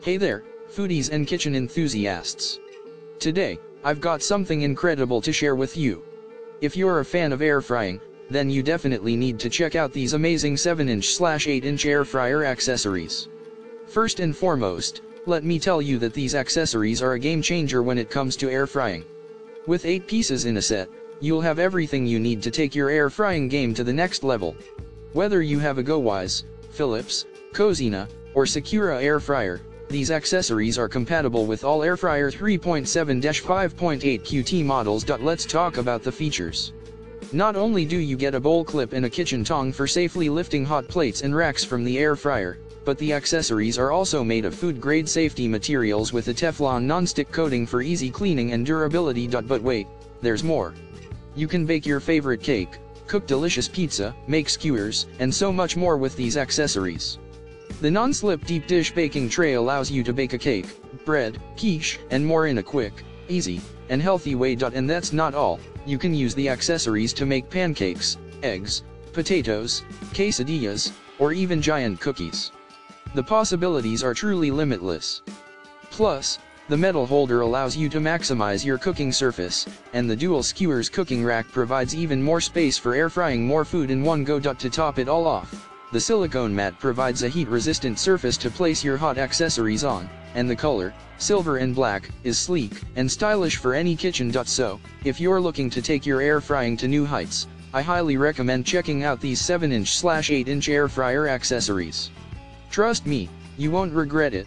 Hey there, foodies and kitchen enthusiasts. Today, I've got something incredible to share with you. If you're a fan of air frying, then you definitely need to check out these amazing 7-inch slash 8-inch air fryer accessories. First and foremost, let me tell you that these accessories are a game changer when it comes to air frying. With 8 pieces in a set, you'll have everything you need to take your air frying game to the next level. Whether you have a GoWise, Philips, Cozyna, or Secura air fryer, these accessories are compatible with all Airfryer 3.7-5.8 QT models. Let's talk about the features. Not only do you get a bowl clip and a kitchen tong for safely lifting hot plates and racks from the air fryer, but the accessories are also made of food-grade safety materials with a Teflon non-stick coating for easy cleaning and durability. But wait, there's more. You can bake your favorite cake, cook delicious pizza, make skewers, and so much more with these accessories. The non-slip deep dish baking tray allows you to bake a cake, bread, quiche, and more in a quick, easy, and healthy way. And that's not all, you can use the accessories to make pancakes, eggs, potatoes, quesadillas, or even giant cookies. The possibilities are truly limitless. Plus, the metal holder allows you to maximize your cooking surface, and the dual skewers cooking rack provides even more space for air frying more food in one go. To top it all off, the silicone mat provides a heat-resistant surface to place your hot accessories on, and the color, silver and black, is sleek and stylish for any kitchen. So, if you're looking to take your air frying to new heights, I highly recommend checking out these 7-inch slash 8-inch air fryer accessories. Trust me, you won't regret it.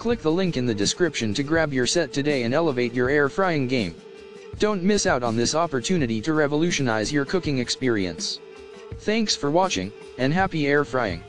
Click the link in the description to grab your set today and elevate your air frying game. Don't miss out on this opportunity to revolutionize your cooking experience. Thanks for watching, and happy air frying.